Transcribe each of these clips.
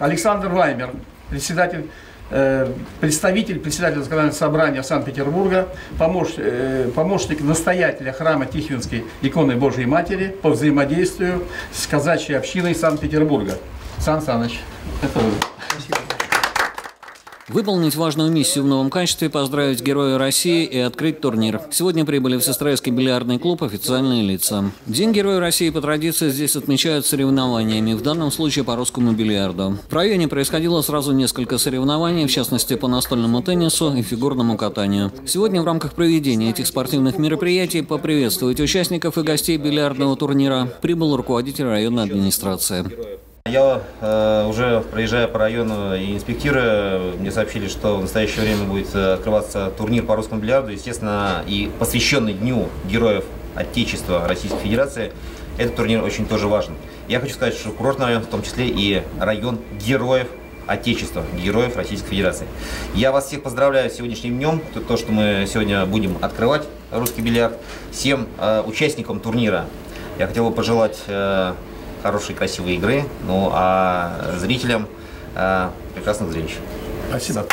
Александр Ваймер, председатель э, представитель председателя законодательного собрания Санкт-Петербурга, помощ, э, помощник настоятеля храма Тихвинской иконы Божьей Матери по взаимодействию с казачьей общиной Санкт-Петербурга. Сан Саныч, это вы. Выполнить важную миссию в новом качестве, поздравить Героя России и открыть турнир. Сегодня прибыли в Сестрайский бильярдный клуб официальные лица. День Героя России по традиции здесь отмечают соревнованиями, в данном случае по русскому бильярду. В районе происходило сразу несколько соревнований, в частности по настольному теннису и фигурному катанию. Сегодня в рамках проведения этих спортивных мероприятий поприветствовать участников и гостей бильярдного турнира прибыл руководитель районной администрации. Я э, уже проезжая по району и инспектируя, мне сообщили, что в настоящее время будет э, открываться турнир по русскому бильярду, естественно, и посвященный Дню Героев Отечества Российской Федерации. Этот турнир очень тоже важен. Я хочу сказать, что курортный район, в том числе и район героев Отечества, героев Российской Федерации. Я вас всех поздравляю с сегодняшним днем, то, что мы сегодня будем открывать русский бильярд. Всем э, участникам турнира я хотел бы пожелать э, хорошей, красивой игры, ну а зрителям э, прекрасных зрелищ. Спасибо.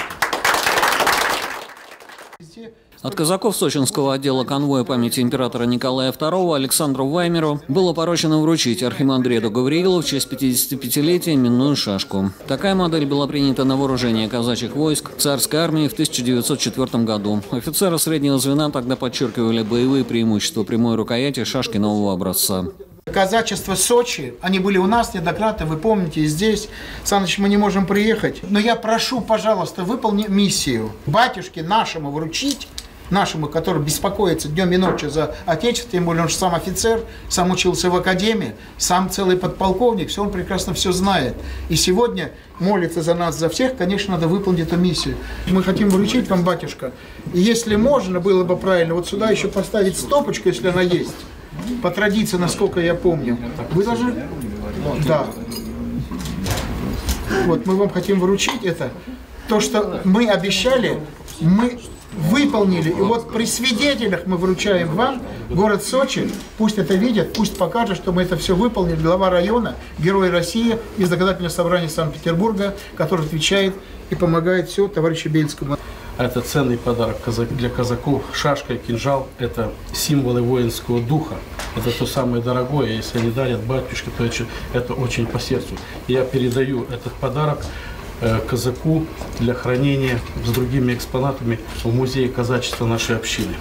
От казаков сочинского отдела конвоя памяти императора Николая II Александру Ваймеру было поручено вручить архимандреду Гавриилу в честь 55-летия именную шашку. Такая модель была принята на вооружение казачьих войск царской армии в 1904 году. Офицеры среднего звена тогда подчеркивали боевые преимущества прямой рукояти шашки нового образца. Казачество Сочи, они были у нас неоднократно, вы помните, и здесь. Саныч, мы не можем приехать. Но я прошу, пожалуйста, выполни миссию. Батюшке нашему вручить, нашему, который беспокоится днем и ночью за Отечество, тем более он же сам офицер, сам учился в академии, сам целый подполковник, все он прекрасно все знает. И сегодня молится за нас, за всех, конечно, надо выполнить эту миссию. Мы хотим вручить вам, батюшка, и если можно, было бы правильно, вот сюда еще поставить стопочку, если она есть по традиции, насколько я помню. Вы даже... Да. Вот мы вам хотим вручить это. То, что мы обещали, мы выполнили. И вот при свидетелях мы вручаем вам, город Сочи, пусть это видят, пусть покажет, что мы это все выполнили. Глава района, Герой России из Законодательного собрания Санкт-Петербурга, который отвечает и помогает все товарищу Бельскому. Это ценный подарок для казаков. Шашка и кинжал – это символы воинского духа. Это то самое дорогое. Если они дарят батюшке, то это очень по сердцу. Я передаю этот подарок э, казаку для хранения с другими экспонатами в музее казачества нашей общины.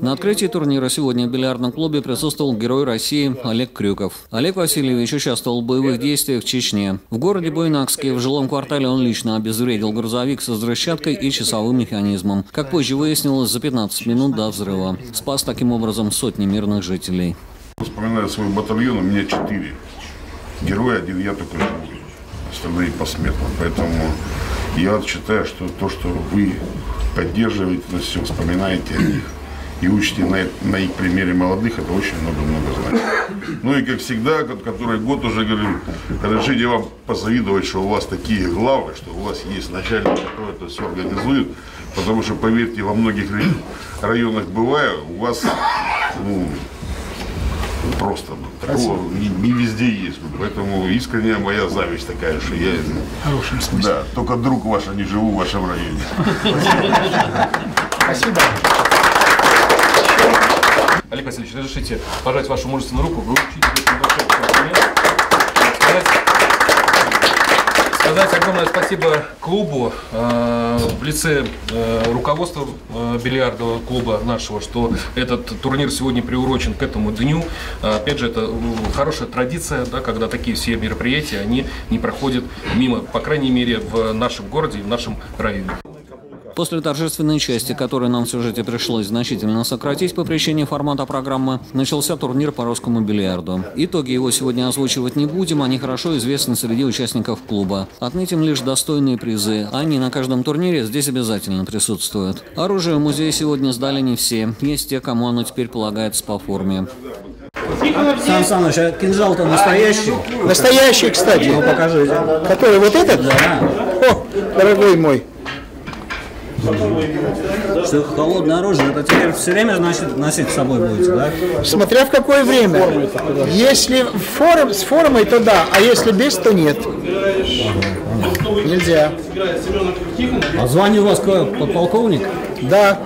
На открытии турнира сегодня в бильярдном клубе присутствовал герой России Олег Крюков. Олег Васильевич участвовал в боевых действиях в Чечне. В городе Буйнакске в жилом квартале он лично обезвредил грузовик с взрывчаткой и часовым механизмом. Как позже выяснилось, за 15 минут до взрыва. Спас таким образом сотни мирных жителей. Вспоминаю свой батальон, у меня четыре. Герой один, я только живой. Остальные посмертно. Поэтому я считаю, что то, что вы поддерживаете, то все вспоминаете о них и учите на, на их примере молодых, это очень много-много значит. Ну и как всегда, который год уже говорю, разрешите вам позавидовать, что у вас такие главы, что у вас есть начальник, который это все организует, потому что, поверьте, во многих районах бываю, у вас ну, просто такого не, не везде есть. Поэтому искренняя моя зависть такая, что я... Хорошим смысле. Да, только друг ваш, а не живу в вашем районе. Спасибо. Олег Васильевич, разрешите пожать вашу мужественную руку, вручить. Сказать, огромное спасибо клубу э, в лице э, руководства э, бильярдового клуба нашего, что этот турнир сегодня приурочен к этому дню. Опять же, это хорошая традиция, да, когда такие все мероприятия, они не проходят мимо, по крайней мере, в нашем городе и в нашем районе. После торжественной части, которую нам в сюжете пришлось значительно сократить по причине формата программы, начался турнир по русскому бильярду. Итоги его сегодня озвучивать не будем, они хорошо известны среди участников клуба. Отметим лишь достойные призы. Они на каждом турнире здесь обязательно присутствуют. Оружие в музее сегодня сдали не все. Есть те, кому оно теперь полагается по форме. Сан Саныч, а кинжал-то настоящий? Настоящий, кстати. Ну, покажите. Который вот этот? Да. О, дорогой мой. Что холодное оружие, это теперь все время значит, носить с собой будете, да? Смотря в какое время. Если форм, с формой, то да, а если без, то нет. Нельзя. А звание у вас какое? Подполковник? Да.